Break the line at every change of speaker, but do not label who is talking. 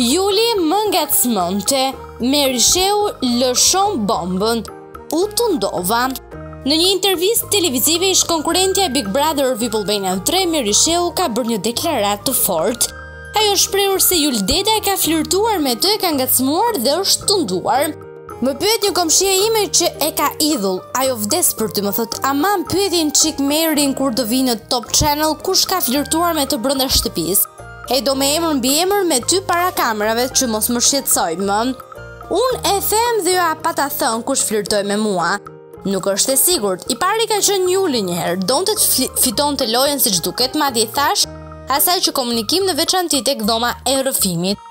Juli më ngacmonte, Meri Shehu lëshon bombën, u tundova. Në një intervistë televizive ish konkurrentja e Big Brother VIP Albania 3, Meri Shehu ka bërë një deklaratë të fortë. Ajo është shprehur se Jul Deda e ka flirtuar me të e ka ngacmuar dhe është tunduar. Më pyet një komshie e ime që e ka idhull, ajo vdes për ty, më thotë, a ma pyet një çikë Merin kur do vijë në Top Channel, kush ka flirtuar me të brenda shtëpisë, e do me emër mbiemër me ty para kamerave që mos më shqetësojë më. Unë e them dhe jua pata thënë kush flirtoi me mua. Nuk është e sigurt, i pari ka qenë Juli njëherë, donte të fitonte lojën siç duket, madje i thashë, asaj që komunikim në veçanti tek dhoma e rrëfimit.